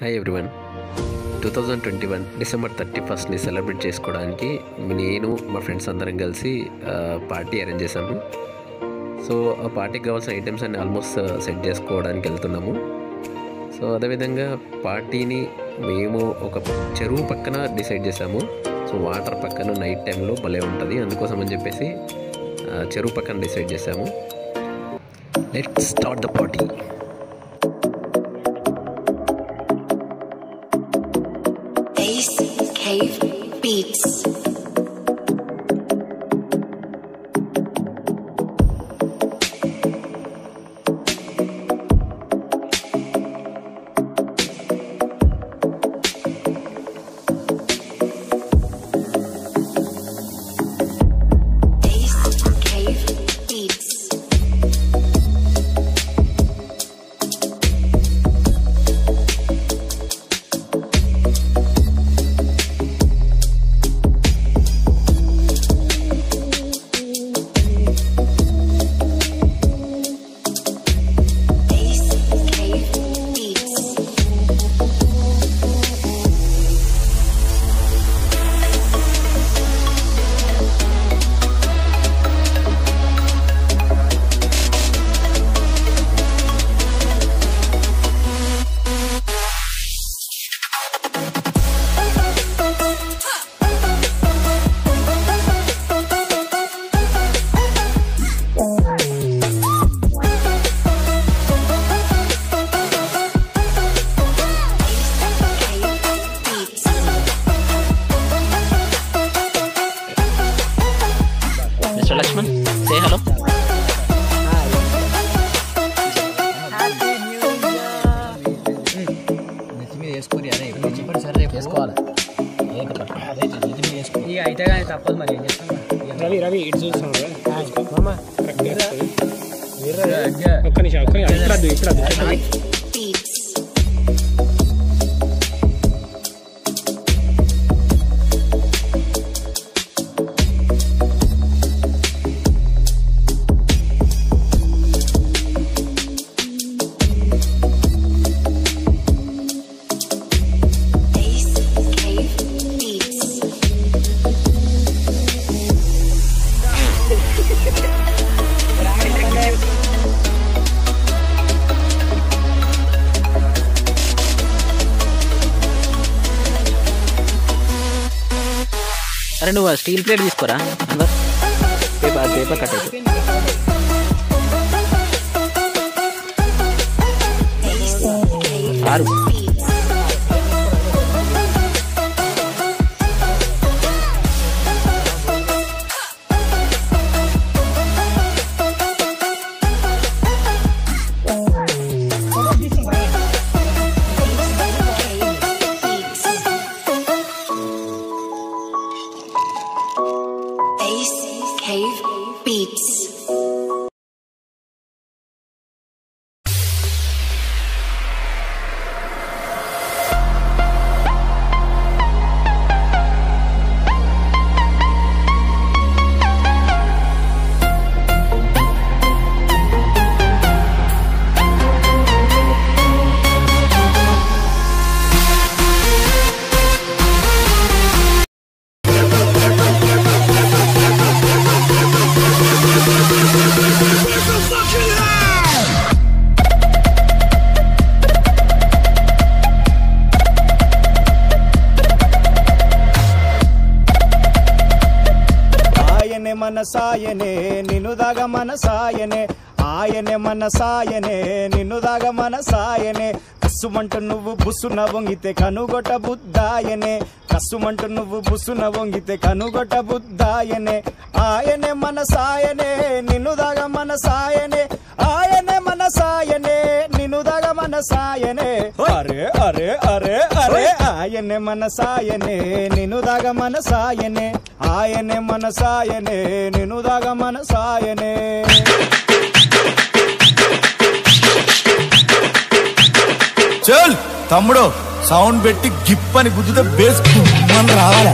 Hi everyone two thousand twenty one December thirty ఫస్ట్ని celebrate చేసుకోవడానికి నేను మా ఫ్రెండ్స్ అందరం కలిసి పార్టీ అరేంజ్ చేశాము. సో ఆ పార్టీకి కావాల్సిన ఐటమ్స్ అన్ని ఆల్మోస్ట్ సెట్ చేసుకోవడానికి వెళ్తున్నాము. సో అదేవిధంగా పార్టీని మేము ఒక చెరువు పక్కన డిసైడ్ చేసాము సో వాటర్ పక్కన నైట్ టైంలో భలే ఉంటుంది. అందుకోసం అని చెప్పేసి చెరువు పక్కన డిసైడ్ చేసాము let start the party Lakshman, say hello. నెత్తి మీద వేసుకొని అరే ఇప్పుడు చెప్పండి సార్ రేపు వేసుకోవాలి ఇక అయితే కానీ తప్పదు మరి ఏం చేస్తాం? మరి. రవి రవి ఇటు చూస్తాం ఒక్క నిమిషం ఒక్క నిమిషం ఇక్కడ ఇక్కడ అరే నువ్వు స్టీల్ ప్లేట్ తీసుకోరా? అందరు పేపర్ పేపర్ కట్ అవుతుంది ఆరు. ఆయనే మన సాయనే నిన్ను దాగ మన సాయనే ఆయనే మన సాయనే నిన్ను దాగ మన సాయనే కస్సుమంటూ నువ్వు బుస్సున వంగితే కనుగొట బుద్ధాయనే. కస్సుమంటూ నువ్వు బుస్సున వంగితే కనుగొట బుద్ధాయనే. ఆయనే మన సాయనే నిన్ను దాగ మన సాయనే ఆయనే మన సాయనే నిన్ను దాగ మన సాయనే అరే అరే అరే. ఆయనే మన సాయనే నిన్నుదాగ మన సాయనే ఆయనే మన సాయనే నిన్నుదాగ మన సాయనే చల్ తమ్ముడు సౌండ్ పెట్టి గిప్ అని గుద్దుతే బేస్ అని రావాలి?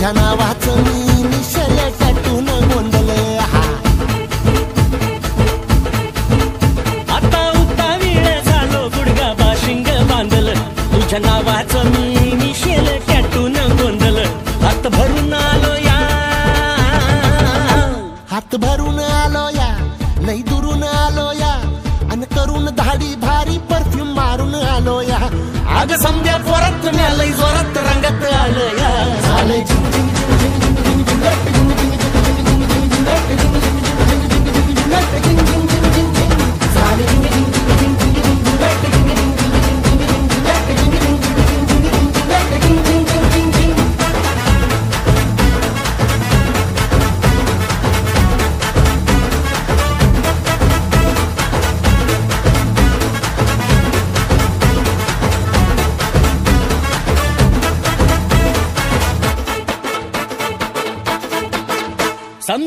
तुझ्या नावाचं मी निशल सटून गोंधले हा आता वेळ झालो गुडगा बाशिंग बांधल. तुझ्या नावाचं मी निशेल टॅटून गोंधल हात भरून आलो या. हात भरून आलो या. लई दुरून आलो या. अन करून धाडी भारी परफ्यूम मारून आलो या. आग समजा परत लई जोरात रंगत आलं college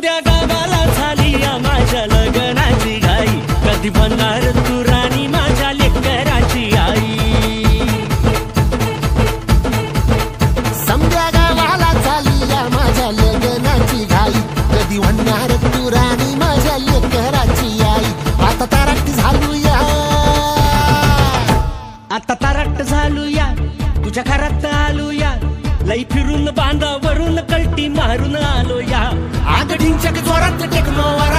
संध्या गावाला झाली या माझ्या लग्नाची घाई. कधी बनणार तू राणी माझ्या लेकराची आई. समजा गावाला झाली या माझ्या लग्नाची घाई. कधी म्हणणार तू राणी माझ्या लेकराची आई. आता ताराटी झालू या आता तारट झालू या तुझ्या घरात आलो या लई फिरून बांधावरून Cause what I think they can